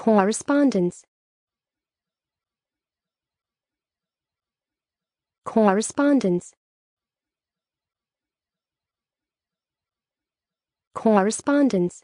correspondence. Correspondence. Correspondence.